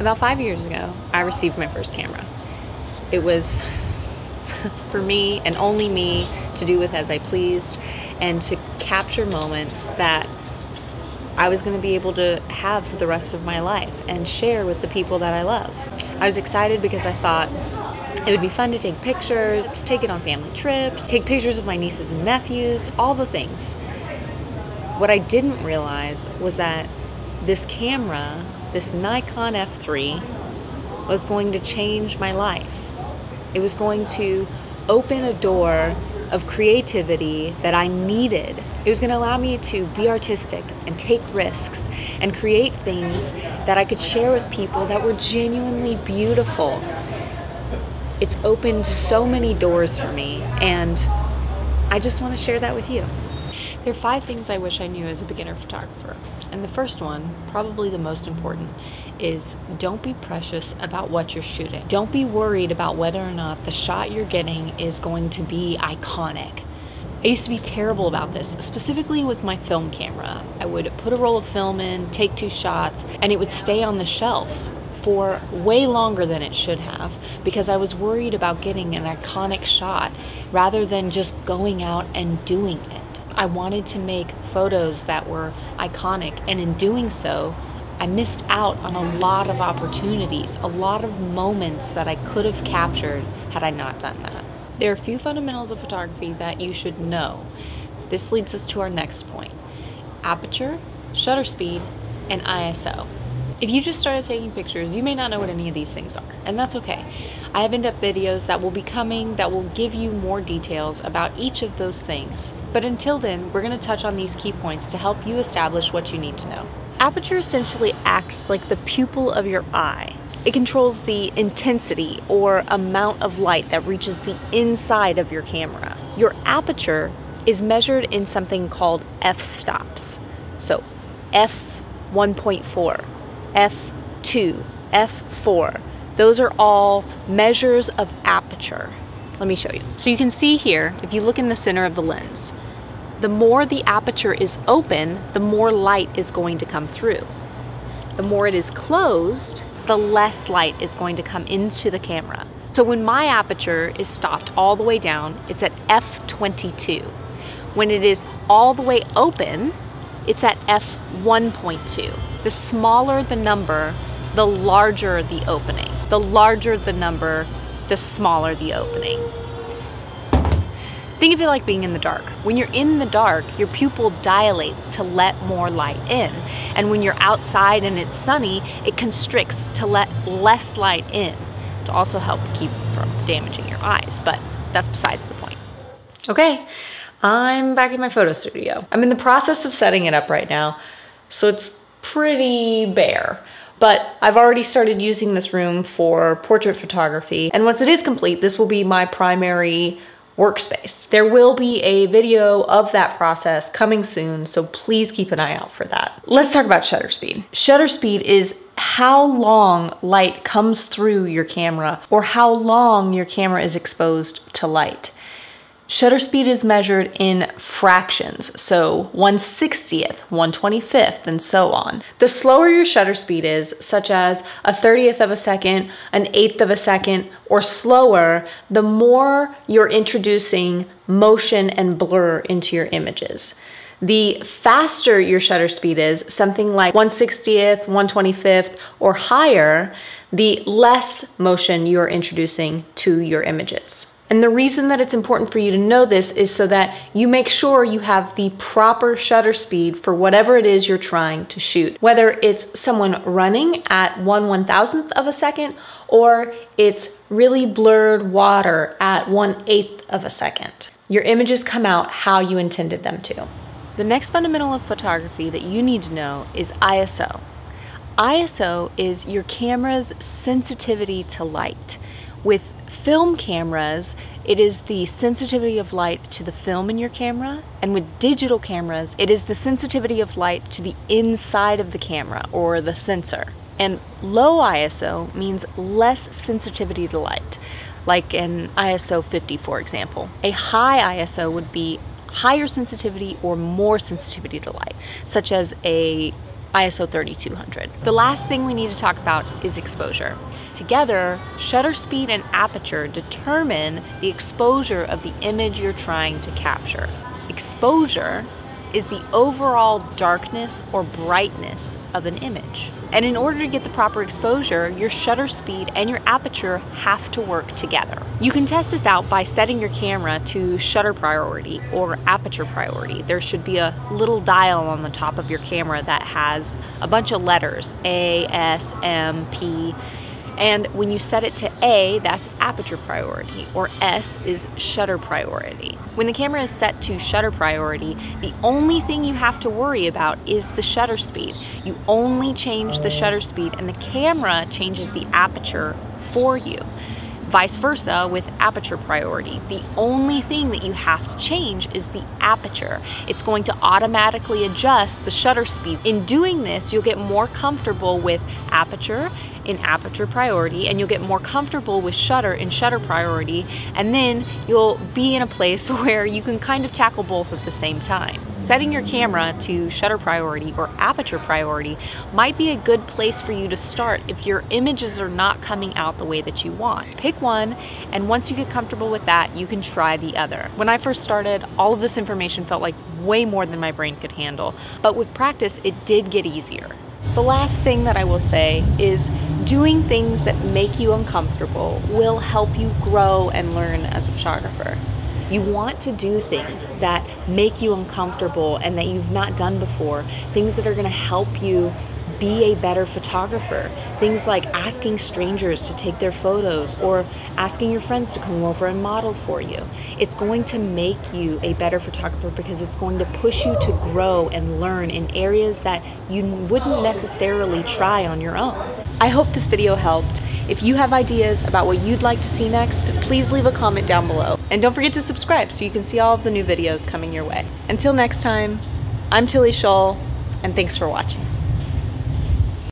About five years ago, I received my first camera. It was for me and only me to do with as I pleased and to capture moments that I was going to be able to have for the rest of my life and share with the people that I love. I was excited because I thought it would be fun to take pictures, take it on family trips, take pictures of my nieces and nephews, all the things. What I didn't realize was that this camera, this Nikon F3, was going to change my life. It was going to open a door of creativity that I needed. It was going to allow me to be artistic and take risks and create things that I could share with people that were genuinely beautiful. It's opened so many doors for me, and I just want to share that with you. There are five things I wish I knew as a beginner photographer. And the first one, probably the most important, is don't be precious about what you're shooting. Don't be worried about whether or not the shot you're getting is going to be iconic. I used to be terrible about this, specifically with my film camera. I would put a roll of film in, take two shots, and it would stay on the shelf for way longer than it should have because I was worried about getting an iconic shot rather than just going out and doing it. I wanted to make photos that were iconic, and in doing so, I missed out on a lot of opportunities, a lot of moments that I could have captured had I not done that. There are a few fundamentals of photography that you should know. This leads us to our next point aperture, shutter speed, and ISO. If you just started taking pictures, you may not know what any of these things are, and that's okay. I have in-depth videos that will be coming that will give you more details about each of those things. But until then, we're going to touch on these key points to help you establish what you need to know. Aperture essentially acts like the pupil of your eye. It controls the intensity or amount of light that reaches the inside of your camera. Your aperture is measured in something called f-stops. So f 1.4 f2, f4. Those are all measures of aperture. Let me show you. So you can see here, if you look in the center of the lens, the more the aperture is open, the more light is going to come through. The more it is closed, the less light is going to come into the camera. So when my aperture is stopped all the way down, it's at f22. When it is all the way open, it's at f1.2. The smaller the number, the larger the opening. The larger the number, the smaller the opening. Think of it like being in the dark. When you're in the dark, your pupil dilates to let more light in. And when you're outside and it's sunny, it constricts to let less light in to also help keep from damaging your eyes. But that's besides the point. Okay, I'm back in my photo studio. I'm in the process of setting it up right now. So it's pretty bare. But I've already started using this room for portrait photography. And once it is complete, this will be my primary workspace. There will be a video of that process coming soon, so please keep an eye out for that. Let's talk about shutter speed. Shutter speed is how long light comes through your camera or how long your camera is exposed to light. Shutter speed is measured in fractions, so 1 60th, 1 25th, and so on. The slower your shutter speed is, such as a 30th of a second, an eighth of a second, or slower, the more you're introducing motion and blur into your images. The faster your shutter speed is, something like 1 60th, 1 25th, or higher, the less motion you're introducing to your images. And the reason that it's important for you to know this is so that you make sure you have the proper shutter speed for whatever it is you're trying to shoot. Whether it's someone running at one one thousandth of a second or it's really blurred water at one eighth of a second. Your images come out how you intended them to. The next fundamental of photography that you need to know is ISO. ISO is your camera's sensitivity to light. With film cameras, it is the sensitivity of light to the film in your camera, and with digital cameras, it is the sensitivity of light to the inside of the camera or the sensor. And low ISO means less sensitivity to light, like an ISO 50, for example. A high ISO would be higher sensitivity or more sensitivity to light, such as a ISO 3200. The last thing we need to talk about is exposure. Together, shutter speed and aperture determine the exposure of the image you're trying to capture. Exposure is the overall darkness or brightness of an image. And in order to get the proper exposure, your shutter speed and your aperture have to work together. You can test this out by setting your camera to shutter priority or aperture priority. There should be a little dial on the top of your camera that has a bunch of letters A, S, M, P, and when you set it to A, that's aperture priority, or S is shutter priority. When the camera is set to shutter priority, the only thing you have to worry about is the shutter speed. You only change the shutter speed and the camera changes the aperture for you. Vice versa with aperture priority. The only thing that you have to change is the aperture. It's going to automatically adjust the shutter speed. In doing this, you'll get more comfortable with aperture in aperture priority and you'll get more comfortable with shutter in shutter priority and then you'll be in a place where you can kind of tackle both at the same time. Setting your camera to shutter priority or aperture priority might be a good place for you to start if your images are not coming out the way that you want. Pick one and once you get comfortable with that you can try the other. When I first started all of this information felt like way more than my brain could handle but with practice it did get easier. The last thing that I will say is doing things that make you uncomfortable will help you grow and learn as a photographer. You want to do things that make you uncomfortable and that you've not done before, things that are going to help you be a better photographer. Things like asking strangers to take their photos or asking your friends to come over and model for you. It's going to make you a better photographer because it's going to push you to grow and learn in areas that you wouldn't necessarily try on your own. I hope this video helped. If you have ideas about what you'd like to see next, please leave a comment down below. And don't forget to subscribe so you can see all of the new videos coming your way. Until next time, I'm Tilly Shull, and thanks for watching.